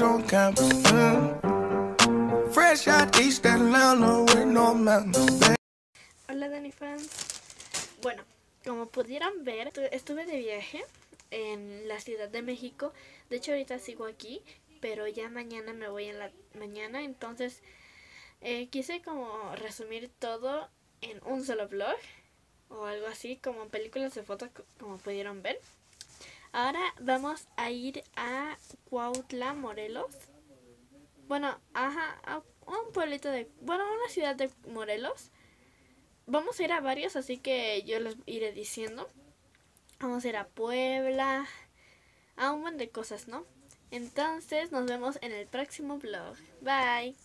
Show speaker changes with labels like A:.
A: on
B: campus.
C: Hola Dani fans. Bueno, como pudieron ver, tu- estuve de viaje en la Ciudad de México. De hecho ahorita sigo aquí, pero ya mañana me voy en la mañana. Entonces eh, quise como resumir todo en un solo vlog o algo así, como películas de fotos, co- como pudieron ver. Ahora vamos a ir a Cuautla, Morelos. Bueno, ajá, a un pueblito de, bueno, una ciudad de Morelos vamos a ir a varios, así que yo les iré diciendo. Vamos a ir a Puebla, a un montón de cosas, ¿no? Entonces nos vemos en el próximo vlog. Bye.